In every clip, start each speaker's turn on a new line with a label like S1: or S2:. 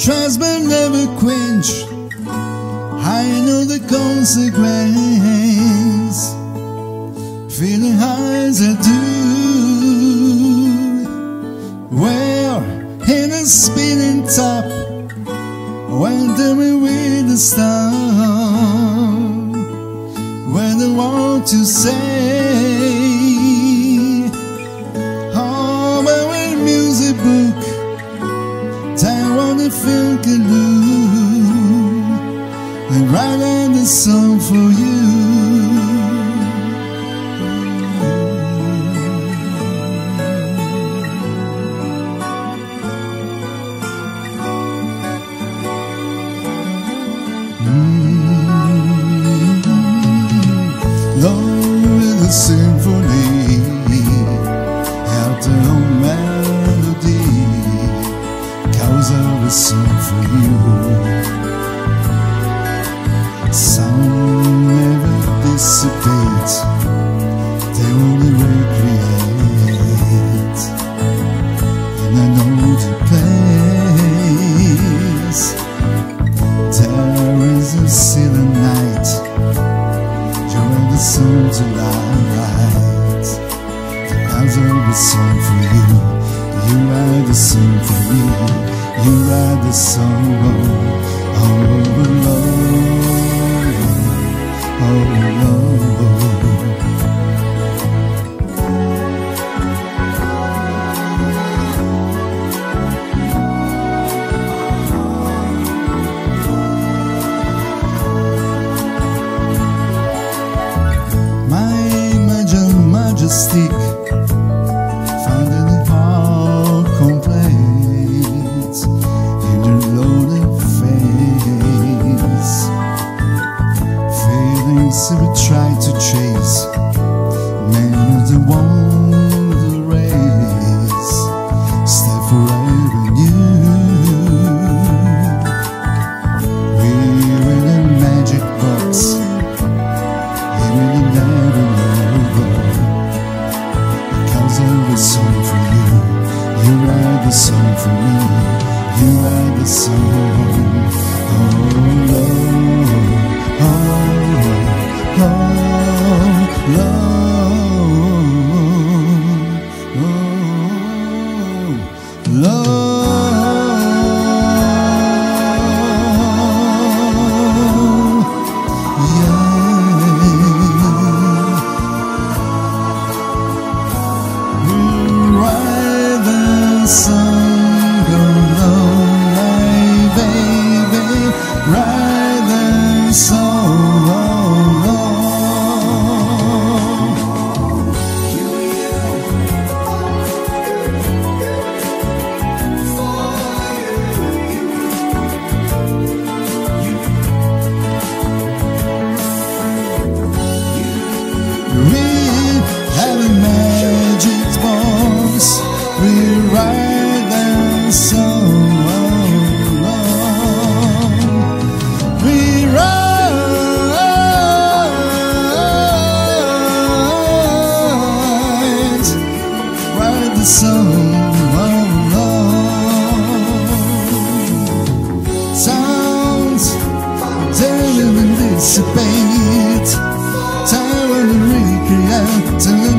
S1: tries but never quench. I know the consequence, feeling high as I do. Well, in a spinning top, when do we with the star, when I want to say. I wanna feel good and write a song for you. There is a night. The light song for you. You are the song for me. You are the song Oh, Lord Finding it hard complaints In your lonely face. Feelings we try to chase Men are the one the race. Step forever Oh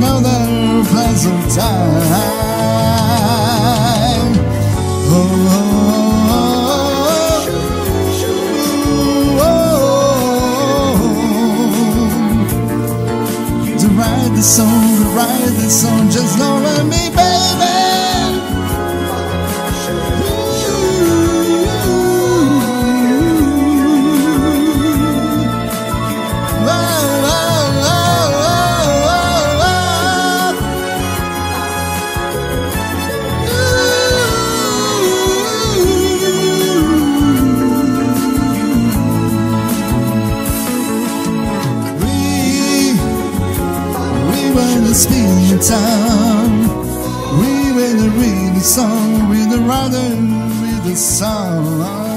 S1: another pleasant time. Oh, oh, oh, oh. oh, oh. To write the song, to write the song, just know were the spin town. We were the the song, with the rider, with the song.